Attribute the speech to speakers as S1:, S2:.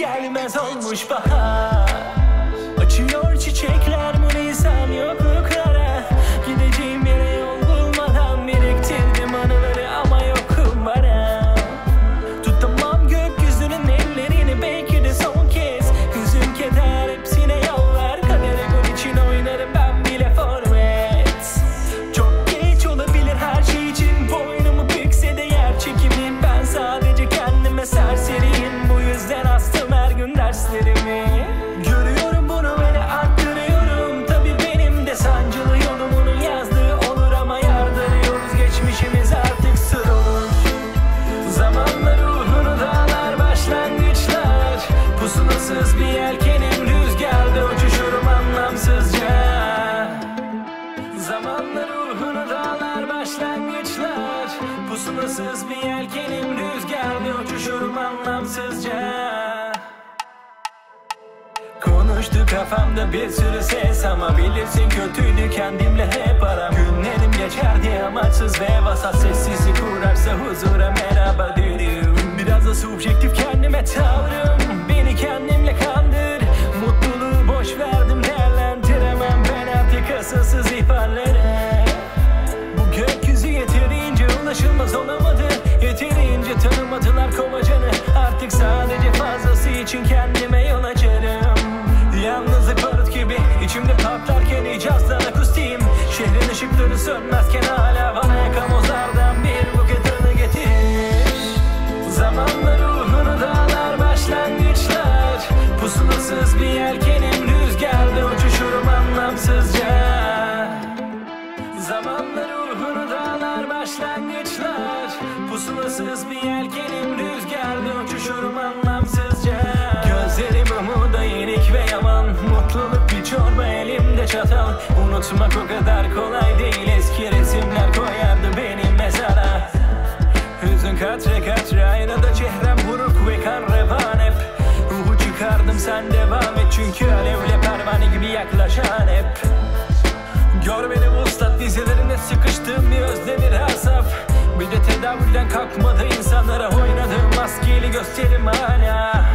S1: gelmez olmuş bahar. Açıyor çiçekler Pusulasız bir yelkenim rüzgarda uçuşurum anlamsızca. Zamanla ruhunu dağlar başlangıçlar. Pusulasız bir yelkenim rüzgarda uçuşurum anlamsızca. Konuştu kafamda bir sürü ses ama bilirsin kötüydü kendimle hep aram. Günlerim geçerdi amaçsız ve vasat sessizlik uğrarsa huzura merhaba derim. Biraz da subjektif kendime tavrım artık asılsız ihbarlara bu gökyüzü yeterince ulaşılmaz olamadı. Yeterince tanımadılar kovacanı. Artık sadece fazlası için kendime yol açarım. Yalnızlık barut gibi içimde patlarken icazdan akustiğim. Şehrin ışıkları sönmezken hala bana yakamozlardan bir buket anı getir. Zamanla ruhunu dağlar başlangıçlar. Pusulasız bir yelkenim Pusulasız bir yelkenim rüzgarda uçuşurum anlamsızca. Gözlerim umuda yenik ve yaman Mutluluk bir çorba elimde çatal. Unutmak o kadar kolay değil Eski resimler koyardı benim mezara. Hüzün katre katre aynada çehrem buruk ve kan revan hep. Ruhu çıkardım sen devam et çünkü alevle pervane gibi yaklaşan hep. Gör Bir de tedavülden kalkmadı insanlara. Oynadığım maskeli gösterim hala